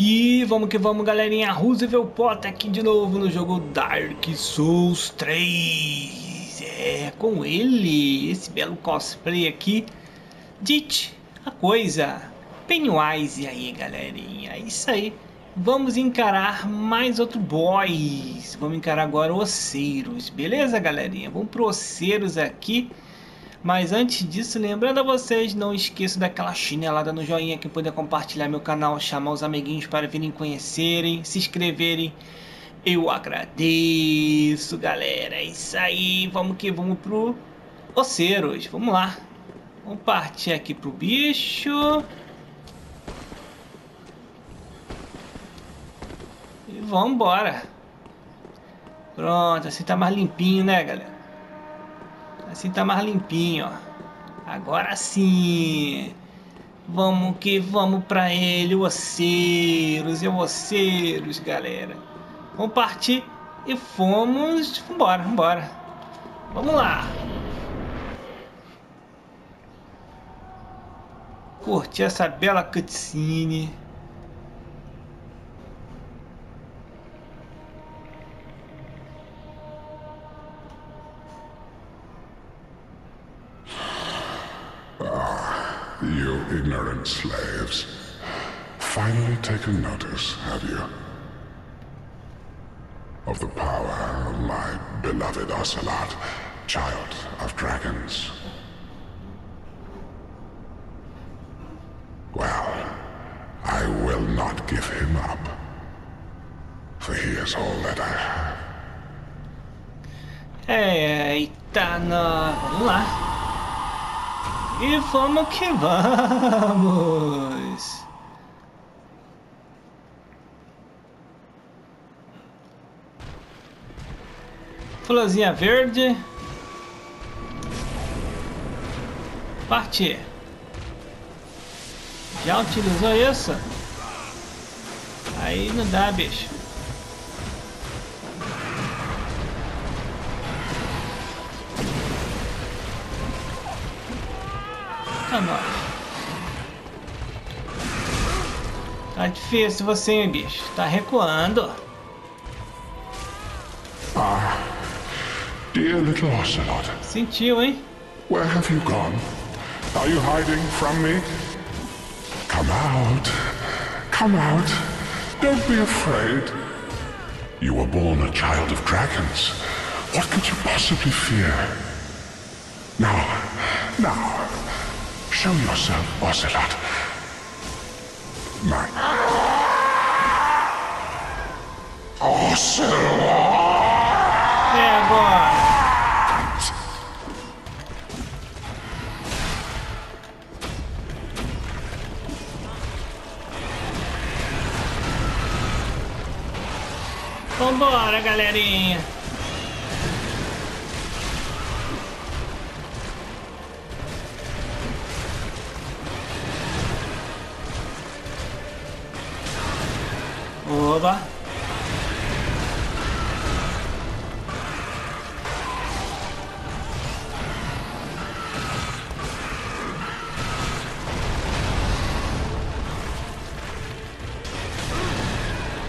E vamos que vamos, galerinha. Roosevelt Potter aqui de novo no jogo Dark Souls 3. É, com ele, esse belo cosplay aqui. Dit, a coisa. Pennywise aí, galerinha. É isso aí. Vamos encarar mais outro boys. Vamos encarar agora Oceiros. Beleza, galerinha? Vamos pro Oceiros aqui. Mas antes disso, lembrando a vocês, não esqueça daquela chinelada no joinha que poder compartilhar meu canal, chamar os amiguinhos para virem conhecerem, se inscreverem. Eu agradeço, galera. É isso aí. Vamos que vamos pro Oceiros. Vamos lá. Vamos partir aqui pro bicho. E vamos embora. Pronto, assim tá mais limpinho, né, galera? Assim tá mais limpinho, ó. Agora sim. Vamos que vamos pra ele, oceiros e oceiros, galera. Vamos partir e fomos... Vambora, vambora. Vamos lá. Curti essa bela cutscene. Ah, you ignorant slaves. Finally taken notice, have you? Of the power of my beloved Ocelot, child of dragons. Well, I will not give him up. For he is all that I have. Eita, não. Vamos lá. E vamos que vamos. Florzinha verde. Partir. Já utilizou isso? Aí não dá, bicho. Tá. Tá difícil você, hein, bicho. Tá recuando. Ah, dear little Ocelot, Sentiu, hein? where have you gone? Are you hiding from me? Come out. Come out. Don't be afraid. You were born a child of dragons. What could you possibly fear? Now, now, show yourself, Ocelot. My... Ocelot! É agora. Vambora, galerinha. Oba.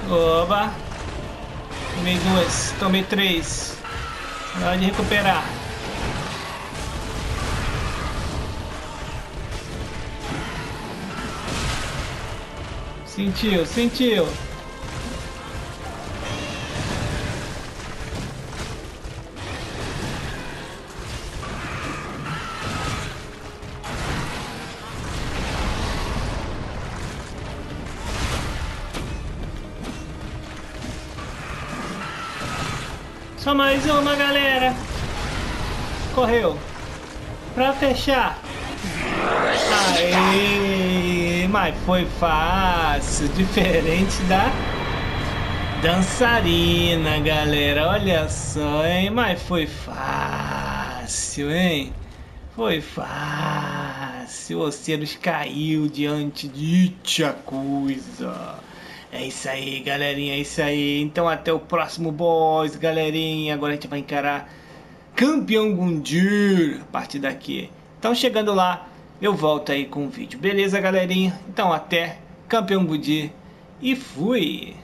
Oba. Tomei duas, tomei três. Na hora de recuperar. Sentiu, sentiu. Só mais uma, galera. Correu. Pra fechar. Aê, mas foi fácil. Diferente da dançarina, galera. Olha só, hein? Mas foi fácil, hein? Foi fácil. O Oceiros caiu diante de tia coisa. É isso aí, galerinha, é isso aí. Então até o próximo boss, galerinha. Agora a gente vai encarar Campeão Gundir a partir daqui. Então chegando lá, eu volto aí com o vídeo. Beleza, galerinha? Então até Campeão Gundir e fui!